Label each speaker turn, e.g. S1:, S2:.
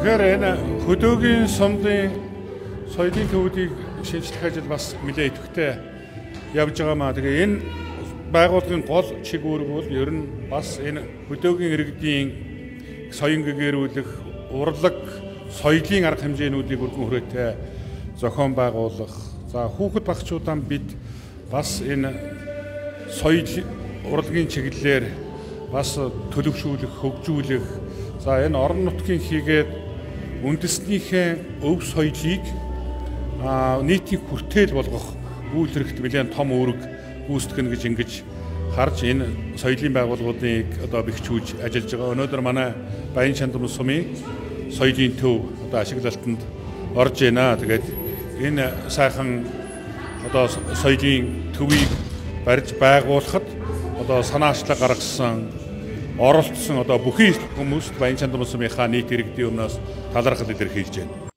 S1: Тэгэхээр энэ хөдөөгийн сумдын соёлын төвүүдийг шинжлэх ажил бас нэлээд идэвхтэй явж байгаамаа. Тэгээ энэ байгууллагын гол чиг үүрэг бол ер нь бас энэ хөдөөгийн иргэдийн соён гэгэрүүлэх, урлаг, соёлын арга хэмжээнүүдийг өргөн хүрээтэй зохион байгуулах. За хүүхэд багчуудаа бид бас энэ соёл урлагийн чиглэлээр бас төлөвшүүлэх, хөгжүүлэх. За энэ орон нутгийн хийгээд үндэснийхээ өв соёлыг нийтийн хүртээл болгох үйлрэгт нэлээд том үүрэг гүйцэтгэнэ гэж ингэж харж энэ соёлын байгууллагуудыг одоо бэхжүүлж ажиллаж байгаа. Өнөөдөр манай Баян Чандам сумын соёлын төв одоо ашиглалтанд орж байна. Тэгээд энэ сайхан одоо соёлын төвийг барьж байгуулахад одоо санаачлаг гаргасан оролцсон одоо бүхий хүмүүст Баян Чандам сумынхаа нийт иргэдийн өмнөөс талархал илэрхийлж байна.